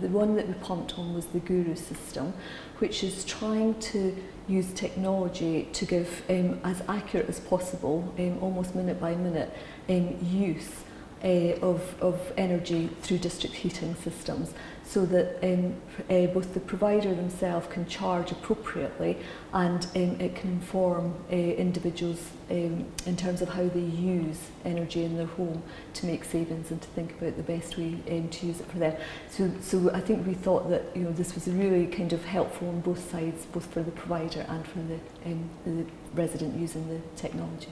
The one that we pumped on was the Guru system, which is trying to use technology to give um, as accurate as possible, um, almost minute by minute, um, use of, of energy through district heating systems so that um, uh, both the provider themselves can charge appropriately and um, it can inform uh, individuals um, in terms of how they use energy in their home to make savings and to think about the best way um, to use it for them. So, so I think we thought that you know this was really kind of helpful on both sides, both for the provider and for the, um, the resident using the technology.